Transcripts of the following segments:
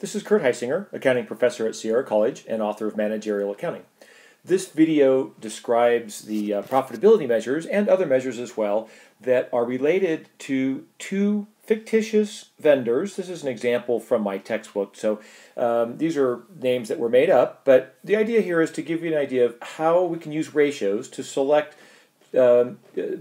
This is Kurt Heisinger, accounting professor at Sierra College and author of Managerial Accounting. This video describes the uh, profitability measures and other measures as well that are related to two fictitious vendors. This is an example from my textbook. So um, these are names that were made up, but the idea here is to give you an idea of how we can use ratios to select um,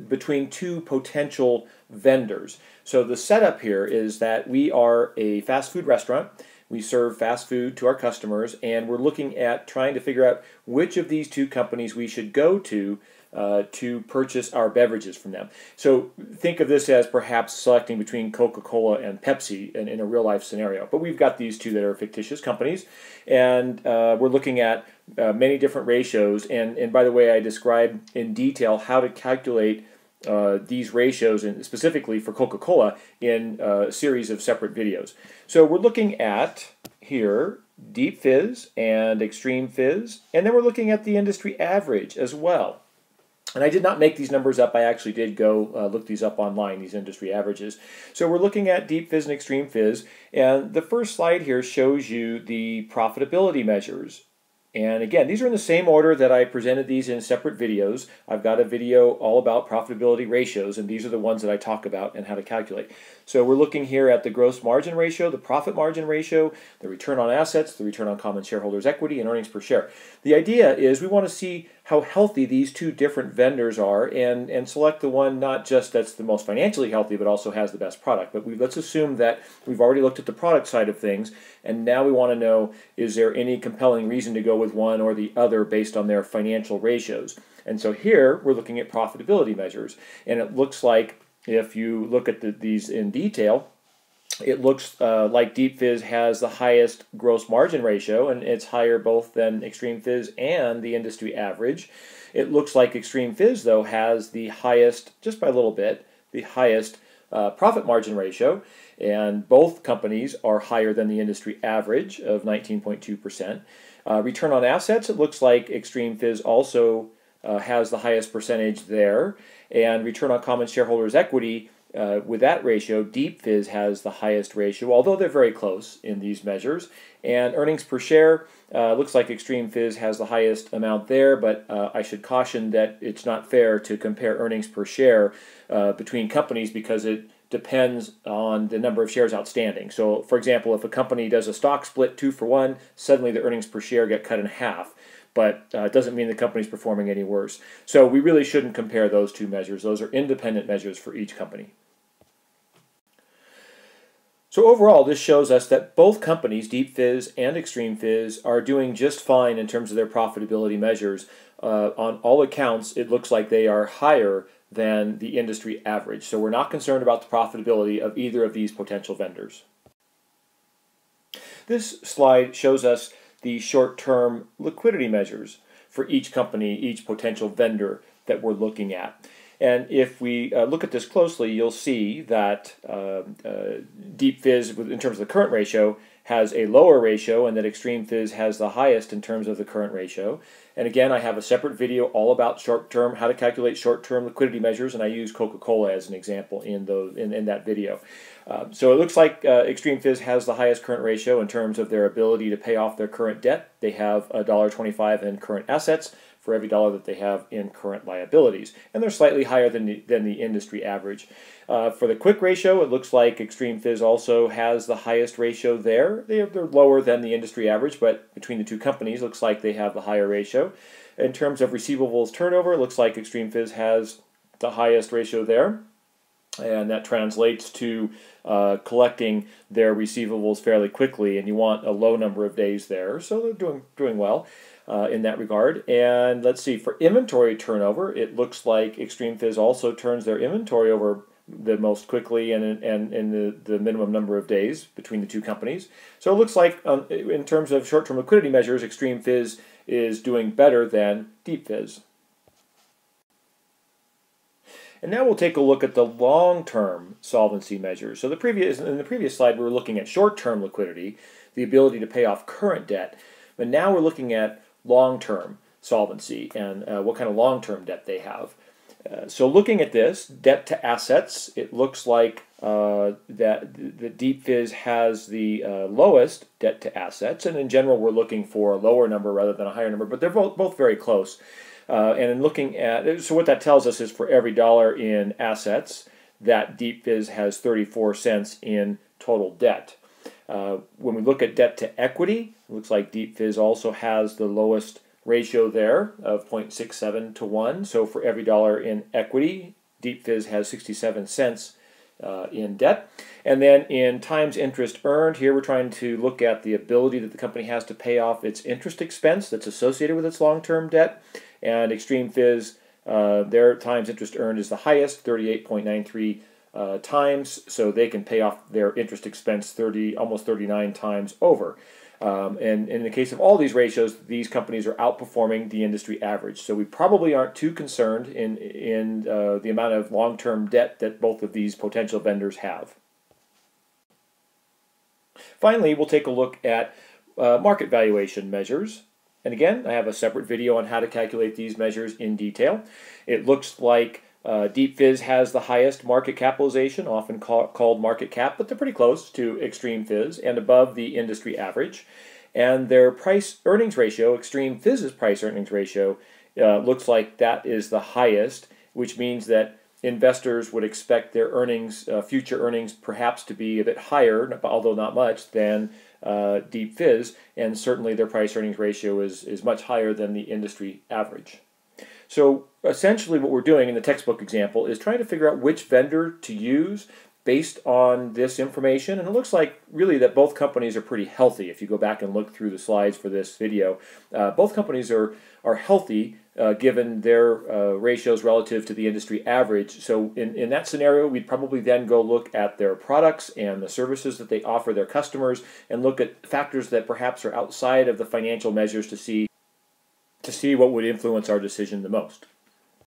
between two potential vendors. So the setup here is that we are a fast food restaurant we serve fast food to our customers, and we're looking at trying to figure out which of these two companies we should go to uh, to purchase our beverages from them. So think of this as perhaps selecting between Coca Cola and Pepsi in, in, a real life scenario. But we've got these two that are fictitious companies, and uh, we're looking at uh, many different ratios. And, and by the way, I describe in detail how to calculate uh, these ratios, and specifically for Coca-Cola, in uh, a series of separate videos. So we're looking at here Deep Fizz and Extreme Fizz, and then we're looking at the industry average as well. And I did not make these numbers up. I actually did go uh, look these up online, these industry averages. So we're looking at Deep Fizz and Extreme Fizz. And the first slide here shows you the profitability measures. And again, these are in the same order that I presented these in separate videos. I've got a video all about profitability ratios, and these are the ones that I talk about and how to calculate. So we're looking here at the gross margin ratio, the profit margin ratio, the return on assets, the return on common shareholders' equity, and earnings per share. The idea is we want to see how healthy these two different vendors are and, and select the one not just that's the most financially healthy, but also has the best product. But we, let's assume that we've already looked at the product side of things, and now we want to know is there any compelling reason to go with one or the other based on their financial ratios. And so here we're looking at profitability measures, and it looks like if you look at the, these in detail, it looks uh, like Deep Fizz has the highest gross margin ratio, and it's higher both than Extreme Fizz and the industry average. It looks like Extreme Fizz, though, has the highest, just by a little bit, the highest uh, profit margin ratio, and both companies are higher than the industry average of 19.2%. Uh, return on assets, it looks like Extreme Fizz also uh, has the highest percentage there. And return on common shareholders' equity, uh, with that ratio, Deep Fizz has the highest ratio, although they're very close in these measures. And earnings per share, uh, looks like Extreme Fizz has the highest amount there, but uh, I should caution that it's not fair to compare earnings per share uh, between companies because it depends on the number of shares outstanding. So, for example, if a company does a stock split two for one, suddenly the earnings per share get cut in half but uh, it doesn't mean the company's performing any worse. So we really shouldn't compare those two measures. Those are independent measures for each company. So overall, this shows us that both companies, Deep Fizz and Extreme Fizz, are doing just fine in terms of their profitability measures. Uh, on all accounts, it looks like they are higher than the industry average. So we're not concerned about the profitability of either of these potential vendors. This slide shows us the short-term liquidity measures for each company, each potential vendor that we're looking at. And if we uh, look at this closely, you'll see that uh, uh, in terms of the current ratio, has a lower ratio, and that Extreme Fizz has the highest in terms of the current ratio. And again, I have a separate video all about short-term, how to calculate short-term liquidity measures, and I use Coca-Cola as an example in those in, in that video. Uh, so it looks like uh, Extreme Fizz has the highest current ratio in terms of their ability to pay off their current debt. They have $1.25 in current assets for every dollar that they have in current liabilities, and they're slightly higher than the, than the industry average. Uh, for the quick ratio, it looks like Extreme Fizz also has the highest ratio there. They, they're lower than the industry average, but between the two companies, looks like they have the higher ratio. In terms of receivables turnover, it looks like Extreme Fizz has the highest ratio there and that translates to uh, collecting their receivables fairly quickly, and you want a low number of days there. So they're doing doing well uh, in that regard. And let's see for inventory turnover, it looks like Extreme Fizz also turns their inventory over the most quickly and and in the, the minimum number of days between the two companies. So it looks like um, in terms of short-term liquidity measures, Extreme Fizz is doing better than Deep Fizz. And now we'll take a look at the long-term solvency measures. So the previous in the previous slide we were looking at short-term liquidity, the ability to pay off current debt, but now we're looking at long-term solvency and uh, what kind of long-term debt they have. Uh, so looking at this, debt to assets, it looks like uh, that the Deep Fizz has the uh, lowest debt to assets, and in general, we're looking for a lower number rather than a higher number, but they're both, both very close. Uh, and in looking at, so what that tells us is for every dollar in assets, that Deep Fizz has 34 cents in total debt. Uh, when we look at debt to equity, looks like Deep Fizz also has the lowest ratio there of 0.67 to 1. So for every dollar in equity, Deep Fizz has 67 cents uh, in debt. And then in times interest earned, here we're trying to look at the ability that the company has to pay off its interest expense that's associated with its long term debt. And Extreme Fizz, uh, their times interest earned is the highest, 38.93 uh, times, so they can pay off their interest expense 30, almost 39 times over. Um, and in the case of all these ratios, these companies are outperforming the industry average. So we probably aren't too concerned in, in uh, the amount of long term debt that both of these potential vendors have. Finally, we'll take a look at uh, market valuation measures. And again, I have a separate video on how to calculate these measures in detail. It looks like uh, Deep Fizz has the highest market capitalization, often call, called market cap, but they're pretty close to Extreme Fizz and above the industry average. And their price earnings ratio, Extreme Fizz's price earnings ratio, uh, looks like that is the highest, which means that investors would expect their earnings, uh, future earnings, perhaps to be a bit higher, although not much, than uh, Deep Fizz, and certainly their price earnings ratio is, is much higher than the industry average. So essentially what we're doing in the textbook example is trying to figure out which vendor to use based on this information. And it looks like really that both companies are pretty healthy. If you go back and look through the slides for this video, uh, both companies are, are healthy uh, given their uh, ratios relative to the industry average. So in, in that scenario, we'd probably then go look at their products and the services that they offer their customers and look at factors that perhaps are outside of the financial measures to see to see what would influence our decision the most.